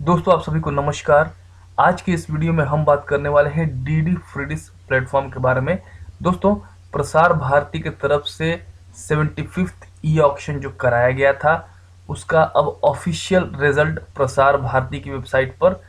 दोस्तों, आप सभी को नमस्कार। आज के इस वीडियो में हम बात करने वाले हैं डी डी फ्रीडिस प्लेटफॉर्म के बारे में। दोस्तों, प्रसार भारती की तरफ़ से सेवेंटी फिफ्थ ई ऑक्शन जो कराया गया था, उसका अब ऑफिशियल रिज़ल्ट प्रसार भारती की वेबसाइट पर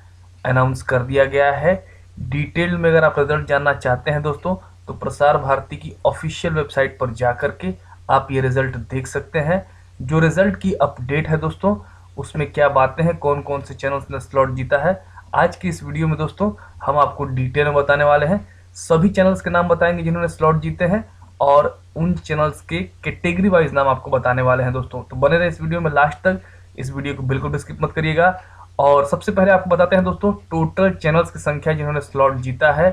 अनाउंस कर दिया गया है। डिटेल में अगर आप रिज़ल्ट जानना चाहते हैं दोस्तों तो प्रसार भारती की ऑफिशियल वेबसाइट पर जा के आप ये रिज़ल्ट देख सकते हैं। जो रिज़ल्ट की अपडेट है दोस्तों उसमें क्या बातें हैं कौन कौन से चैनल्स ने स्लॉट जीता है, आज की इस वीडियो में दोस्तों हम आपको डिटेल में बताने वाले हैं। सभी चैनल्स के नाम बताएँगे जिन्होंने स्लॉट जीते हैं और उन चैनल्स के कैटेगरी वाइज नाम आपको बताने वाले हैं दोस्तों। तो बने रहे इस वीडियो में लास्ट तक। इस वीडियो को बिल्कुल भी स्किप मत करिएगा। और सबसे पहले आपको बताते हैं दोस्तों टोटल चैनल्स की संख्या जिन्होंने स्लॉट जीता है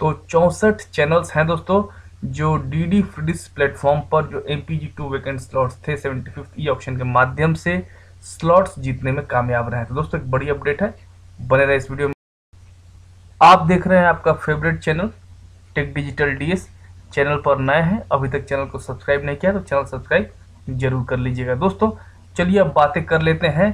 तो चौंसठ चैनल्स हैं दोस्तों, जो डी डी फ्रीडिस प्लेटफॉर्म पर जो M P G two vacant slots थे सेवेंटी फिफ्थ ई ऑप्शन के माध्यम से। स्लॉट्स जीतने में कामयाब रहे तो दोस्तों, एक बड़ी अपडेट है। बने रहे इस वीडियो में। आप देख रहे हैं आपका favourite channel Tech Digital DS channel पर नए हैं। अभी तक चैनल को सब्सक्राइब नहीं किया तो चैनल सब्सक्राइब ज़रूर कर लीजिएगा। दोस्तों, चलिए अब बातें कर लेते हैं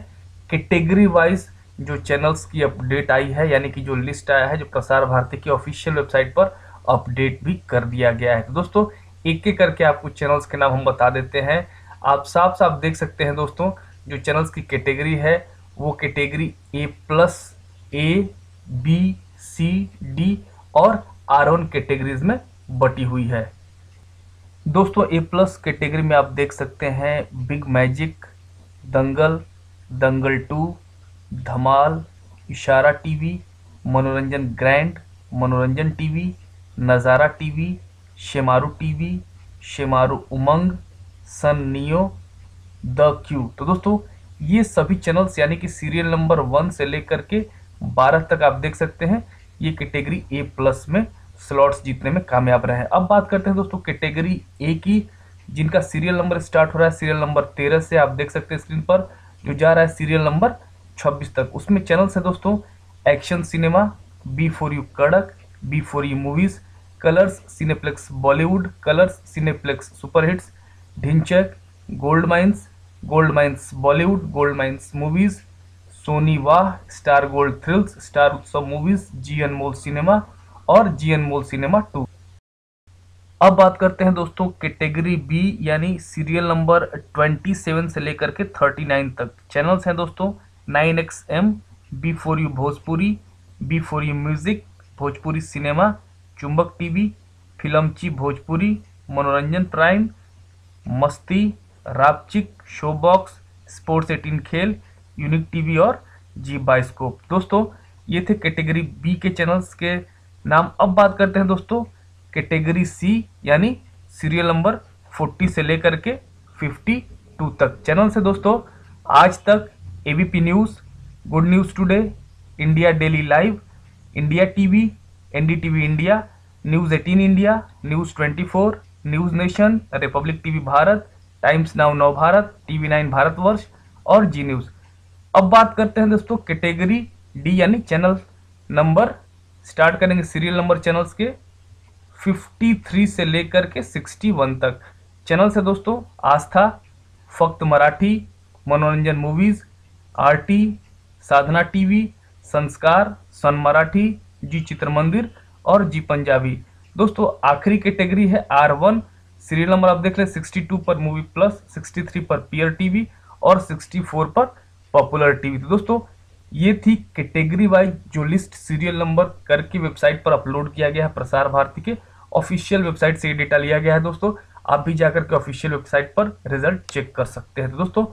कैटेगरी वाइज जो चैनल्स की अपडेट आई है, यानी कि जो लिस्ट आया है, जो प्रसार भारती की ऑफिशियल वेबसाइट पर अपडेट भी कर दिया गया है। तो दोस्तों एक एक करके आपको चैनल्स के नाम हम बता देते हैं। आप साफ़ साफ़ देख सकते हैं दोस्तों जो चैनल्स की कैटेगरी है, वो category A plus A B C D और आर वन कैटेगरीज में बटी हुई है। दोस्तों ए प्लस कैटेगरी में आप देख सकते हैं Big Magic Dangal Dangal two, Dhamaal, Ishara TV, Manoranjan Grand, Manoranjan TV, Nazara TV, Shemaroo TV, Shemaroo Umang, Sun Neo The Q. तो दोस्तों, ये सभी चैनल्स यानी कि सीरियल नंबर वन से लेकर के बारह तक आप देख सकते हैं। ये कैटेगरी ए प्लस में स्लॉट्स जीतने में कामयाब रहे हैं। अब बात करते हैं दोस्तों कैटेगरी ए की, जिनका सीरियल नंबर स्टार्ट हो रहा है। सीरियल नंबर तेरह से आप देख सकते हैं स्क्रीन पर। जो जा रहा है सीरियल नंबर छब्बीस तक। उसमें चैनल्स हैं दोस्तों Action Cinema B for U Kadak B for U Movies Colors Cineplex Bollywood Colors Cineplex Superhits Dhinchak Gold Mines Gold Mines Bollywood Gold Mines Movies Sony Wah Star Gold Thrills Star Utsav Movies Zee Anmol Cinema और Zee Anmol cinema to अब बात करते हैं दोस्तों category B यानी serial number 27 से लेकर के 39 तक. चैनल्स हैं दोस्तों 9 X M B four U Bhojpuri B four U Music Bhojpuri Cinema Chumbak TV Filmchi Bhojpuri, Manoranjan Prime, Masti Rapchik Show Box Sports Eighteen Khel, Unique TV और जी bioscope. दोस्तों, ये थे कैटेगरी बी के channels के नाम। अब बात करते हैं दोस्तों, कैटेगरी सी यानी सीरियल नंबर 40 से लेकर के 52 तक। चैनल से दोस्तों, Aaj Tak ABP News, Good News Today, India Daily Live, India TV, NDTV India, News Eighteen India, news 24 News Nation, Republic TV Bharat Times Now Nav Bharat, TV nine Bharatvarsh और जी news. अब बात करते हैं दोस्तों category D, यानी channel number. Start करेंगे serial number channels के। 53 से लेकर के 61 तक। चैनल से दोस्तों, आस्था, फक्त मराठी, मनोरंजन मूवीज़, आरटी, साधना टीवी, संस्कार, सन मराठी, जी चित्र मंदिर और जी पंजाबी। दोस्तों, आखिरी कैटेगरी है आर वन। सीरियल नंबर आप देख रहे हैं टू पर मूवी प्लस सिक्सटी थ्री पर पियर टीवी और सिक्सटी फोर पर पॉपुलर टीवी तो दोस्तों, ये थी कैटेगरी वाइज जो लिस्ट सीरियल नंबर करके वेबसाइट पर अपलोड किया गया है प्रसार भारती के। ऑफिशियल वेबसाइट से ये डेटा लिया गया है दोस्तों। आप भी जाकर के ऑफिशियल वेबसाइट पर रिज़ल्ट चेक कर सकते हैं। तो दोस्तों,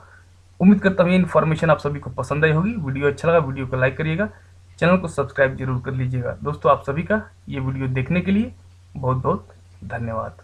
उम्मीद करता हूँ ये इन्फॉर्मेशन आप सभी को पसंद आई होगी। वीडियो अच्छा लगा, वीडियो को लाइक करिएगा। चैनल को सब्सक्राइब ज़रूर कर लीजिएगा। दोस्तों, आप सभी का ये वीडियो देखने के लिए बहुत बहुत धन्यवाद।